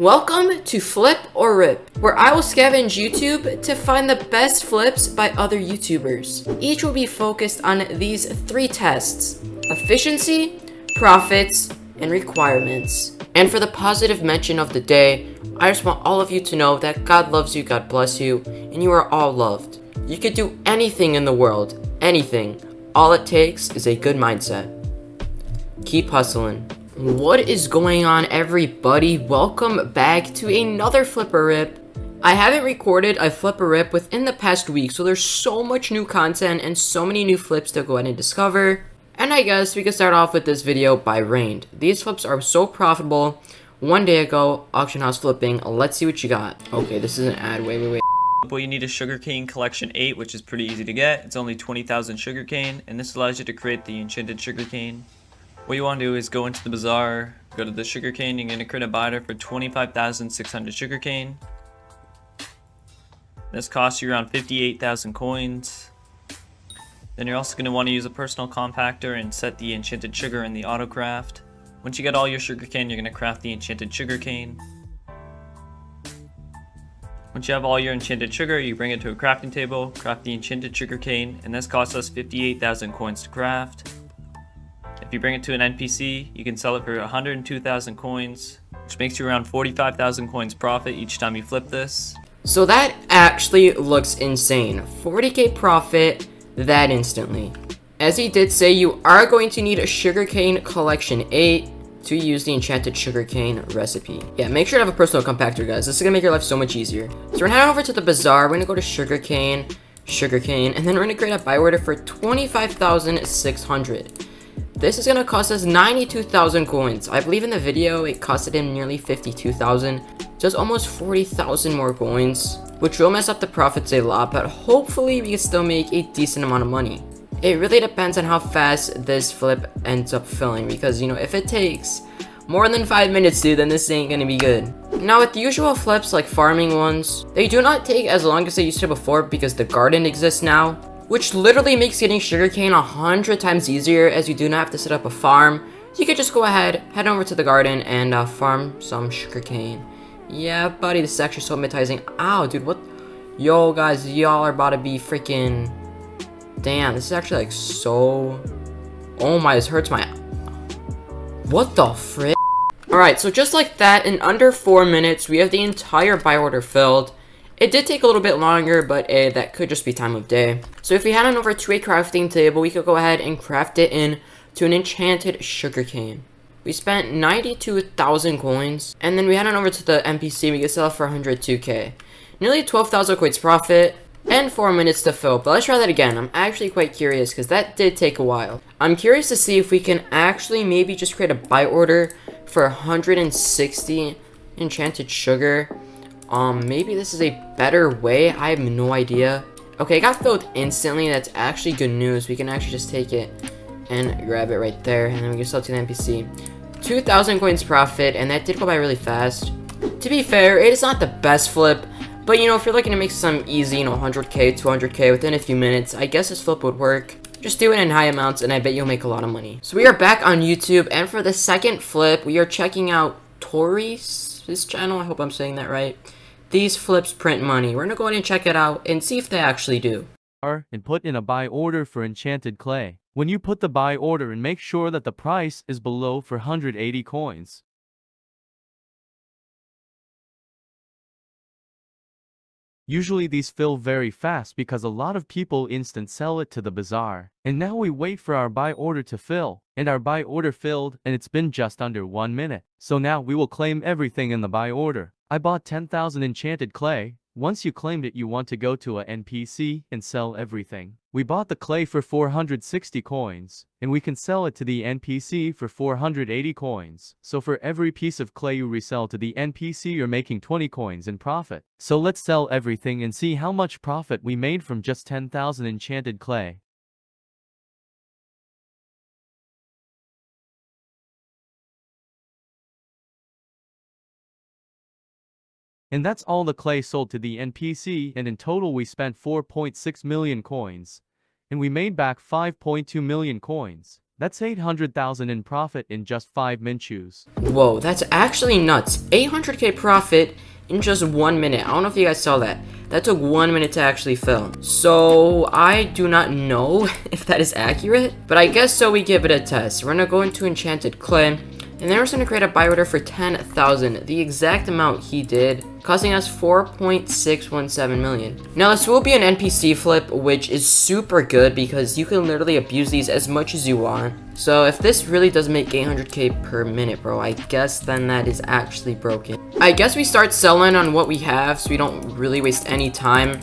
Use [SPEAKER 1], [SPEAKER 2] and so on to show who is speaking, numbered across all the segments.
[SPEAKER 1] Welcome to Flip or Rip, where I will scavenge YouTube to find the best flips by other YouTubers. Each will be focused on these three tests, efficiency, profits, and requirements. And for the positive mention of the day, I just want all of you to know that God loves you, God bless you, and you are all loved. You could do anything in the world, anything. All it takes is a good mindset. Keep hustling. What is going on everybody? Welcome back to another Flip or Rip. I haven't recorded a Flip or Rip within the past week, so there's so much new content and so many new flips to go ahead and discover. And I guess we could start off with this video by Reigned. These flips are so profitable. One day ago, auction house flipping. Let's see what you got. Okay, this is an ad. Wait, wait, wait.
[SPEAKER 2] What you need a Sugarcane Collection 8, which is pretty easy to get. It's only 20,000 sugarcane, and this allows you to create the enchanted sugarcane. What you want to do is go into the bazaar, go to the sugarcane, you're going to create a bidder for 25,600 sugarcane. This costs you around 58,000 coins. Then you're also going to want to use a personal compactor and set the enchanted sugar in the autocraft. Once you get all your sugarcane, you're going to craft the enchanted sugarcane. Once you have all your enchanted sugar, you bring it to a crafting table, craft the enchanted sugarcane, and this costs us 58,000 coins to craft. You bring it to an NPC, you can sell it for 102,000 coins, which makes you around 45,000 coins profit each time you flip this.
[SPEAKER 1] So that actually looks insane. 40k profit that instantly. As he did say, you are going to need a sugarcane collection 8 to use the enchanted sugarcane recipe. Yeah, make sure to have a personal compactor, guys. This is gonna make your life so much easier. So we're heading over to the bazaar. We're gonna go to sugarcane, sugarcane, and then we're gonna create a buy order for 25,600. This is gonna cost us 92,000 coins. I believe in the video it costed him nearly 52,000. Just almost 40,000 more coins, which will mess up the profits a lot, but hopefully we can still make a decent amount of money. It really depends on how fast this flip ends up filling, because you know, if it takes more than 5 minutes dude, then this ain't gonna be good. Now with the usual flips like farming ones, they do not take as long as they used to before because the garden exists now, which literally makes getting sugarcane a hundred times easier as you do not have to set up a farm. You could just go ahead, head over to the garden, and uh, farm some sugarcane. Yeah, buddy, this is actually so hypnotizing. Ow, dude, what? Yo, guys, y'all are about to be freaking... Damn, this is actually, like, so... Oh my, this hurts my... What the frick? Alright, so just like that, in under 4 minutes, we have the entire buy order filled. It did take a little bit longer, but uh, that could just be time of day. So if we head on over to a crafting table, we could go ahead and craft it in to an enchanted sugarcane. We spent 92,000 coins, and then we head on over to the NPC, we could sell for 102k. Nearly 12,000 coins profit, and 4 minutes to fill, but let's try that again. I'm actually quite curious, because that did take a while. I'm curious to see if we can actually maybe just create a buy order for 160 enchanted sugar um, maybe this is a better way. I have no idea. Okay, it got filled instantly. That's actually good news. We can actually just take it and grab it right there. And then we can sell to the NPC. 2,000 coins profit, and that did go by really fast. To be fair, it is not the best flip. But, you know, if you're looking to make some easy, you know, 100k, 200k within a few minutes, I guess this flip would work. Just do it in high amounts, and I bet you'll make a lot of money. So we are back on YouTube, and for the second flip, we are checking out Tori's channel. I hope I'm saying that right. These flips print money. We're gonna go ahead and check it out and see if they actually do.
[SPEAKER 3] And put in a buy order for enchanted clay. When you put the buy order and make sure that the price is below 480 coins. Usually these fill very fast because a lot of people instant sell it to the bazaar. And now we wait for our buy order to fill. And our buy order filled and it's been just under one minute. So now we will claim everything in the buy order. I bought 10,000 enchanted clay. Once you claimed it you want to go to a NPC and sell everything. We bought the clay for 460 coins, and we can sell it to the NPC for 480 coins. So for every piece of clay you resell to the NPC you're making 20 coins in profit. So let's sell everything and see how much profit we made from just 10,000 enchanted clay. And that's all the clay sold to the NPC and in total we spent 4.6 million coins. And we made back 5.2 million coins. That's 800,000 in profit in just 5 min chews.
[SPEAKER 1] Whoa, that's actually nuts. 800k profit in just one minute. I don't know if you guys saw that. That took one minute to actually film. So I do not know if that is accurate, but I guess so we give it a test. We're gonna go into Enchanted Clay, and then we're gonna create a buy order for 10,000, the exact amount he did, costing us 4.617 million. Now this will be an NPC flip, which is super good because you can literally abuse these as much as you want. So if this really does make 800k per minute, bro, I guess then that is actually broken. I guess we start selling on what we have so we don't really waste any time.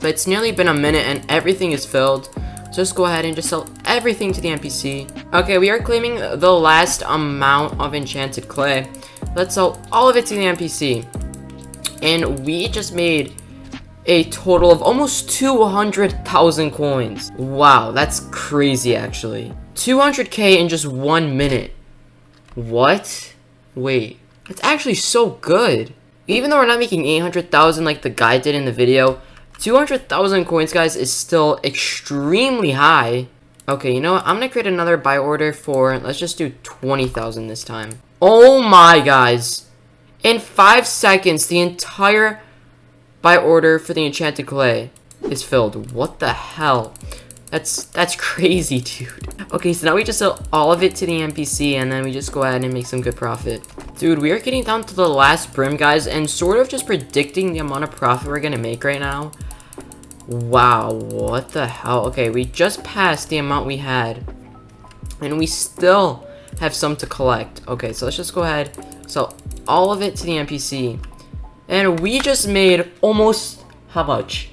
[SPEAKER 1] But it's nearly been a minute and everything is filled. Just go ahead and just sell everything to the NPC. Okay, we are claiming the last amount of enchanted clay. Let's sell all of it to the NPC. And we just made a total of almost 200,000 coins. Wow, that's crazy actually. 200k in just one minute. What? Wait, that's actually so good. Even though we're not making 800,000 like the guy did in the video, 200,000 coins, guys, is still extremely high. Okay, you know what? I'm gonna create another buy order for, let's just do 20,000 this time. Oh my, guys. In 5 seconds, the entire buy order for the Enchanted Clay is filled. What the hell? That's that's crazy, dude. Okay, so now we just sell all of it to the NPC, and then we just go ahead and make some good profit. Dude, we are getting down to the last brim, guys, and sort of just predicting the amount of profit we're gonna make right now. Wow, what the hell? Okay, we just passed the amount we had. And we still have some to collect. Okay, so let's just go ahead, sell all of it to the NPC. And we just made almost, how much?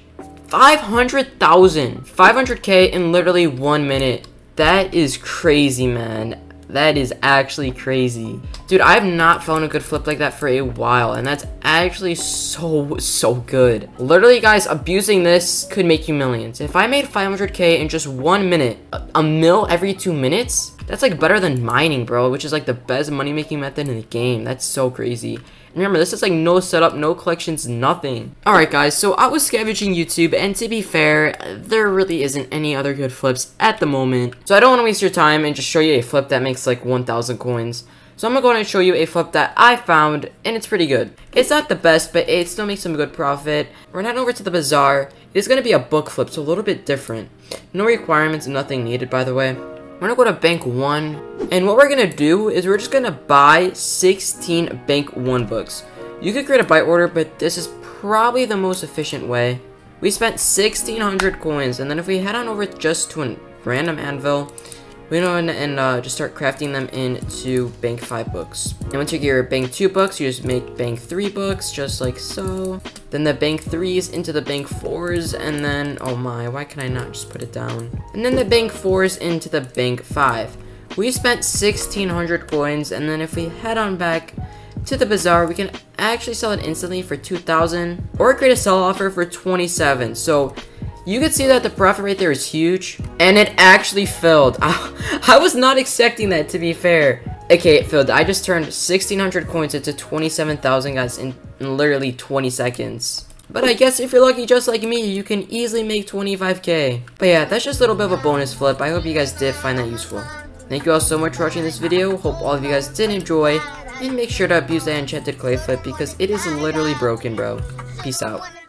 [SPEAKER 1] 500,000. 500k in literally one minute. That is crazy, man. That is actually crazy. Dude, I have not found a good flip like that for a while, and that's actually so, so good. Literally, guys, abusing this could make you millions. If I made 500k in just one minute, a, a mil every two minutes, that's like better than mining, bro, which is like the best money-making method in the game. That's so crazy. Remember, this is like no setup, no collections, nothing. Alright guys, so I was scavenging YouTube, and to be fair, there really isn't any other good flips at the moment. So I don't want to waste your time and just show you a flip that makes like 1,000 coins. So I'm going to show you a flip that I found, and it's pretty good. It's not the best, but it still makes some good profit. We're heading over to the bazaar. It's going to be a book flip, so a little bit different. No requirements, nothing needed, by the way. We're gonna go to bank one, and what we're gonna do is we're just gonna buy 16 bank one books. You could create a buy order, but this is probably the most efficient way. We spent 1600 coins, and then if we head on over just to a random anvil, we go in and uh, just start crafting them into bank 5 books. And once you get your bank 2 books, you just make bank 3 books, just like so. Then the bank 3s into the bank 4s, and then, oh my, why can I not just put it down? And then the bank 4s into the bank 5. We spent 1600 coins, and then if we head on back to the bazaar, we can actually sell it instantly for 2000 or create a sell offer for 27. So you can see that the profit right there is huge, and it actually filled. I, I was not expecting that, to be fair. Okay, it filled. I just turned 1,600 coins into 27,000, guys, in, in literally 20 seconds. But I guess if you're lucky just like me, you can easily make 25k. But yeah, that's just a little bit of a bonus flip. I hope you guys did find that useful. Thank you all so much for watching this video. Hope all of you guys did enjoy. And make sure to abuse that enchanted clay flip because it is literally broken, bro. Peace out.